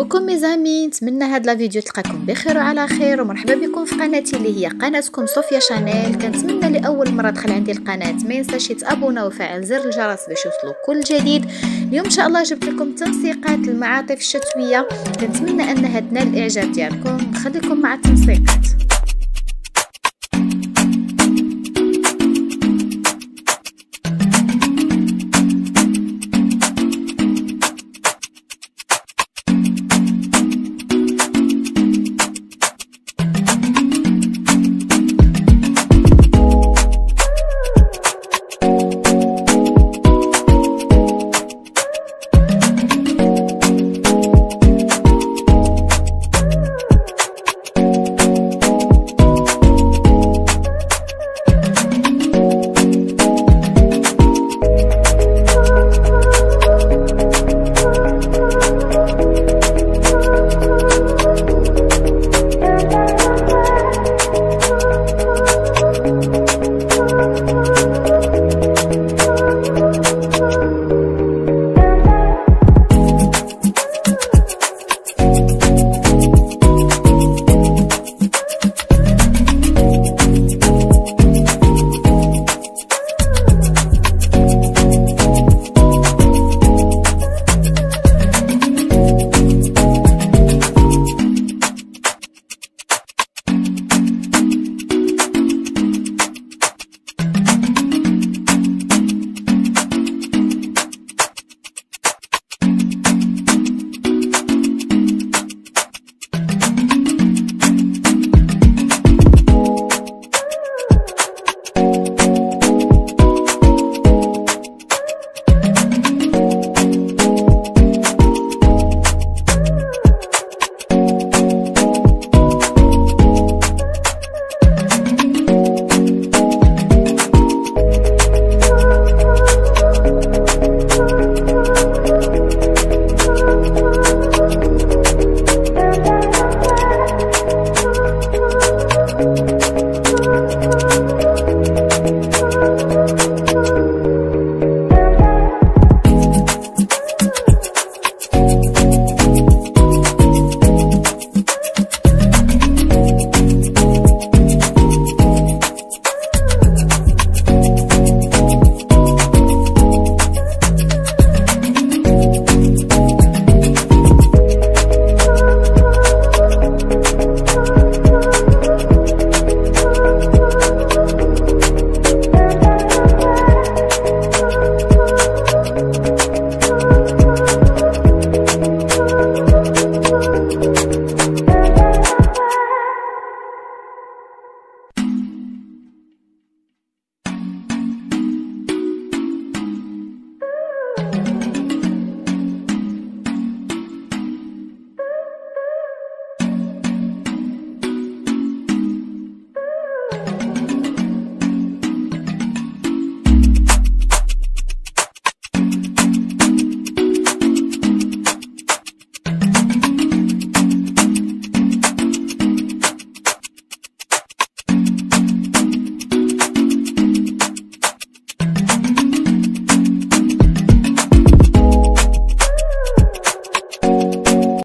كوكو ميزامي نتمنى هاد لا فيديو تلقاكم بخير وعلى خير ومرحبا بكم في قناتي اللي هي قناتكم صوفيا شانيل. كنتمنى لأول مرة دخل عندي القناة ما ينساش يتابونا وفعل زر الجرس باش يوصلوا كل جديد. اليوم إن شاء الله جبت لكم تنسيقات المعاطف الشتوية. كنتمنى انها تنال الإعجاب ديالكم نخليكم مع التنسيقات.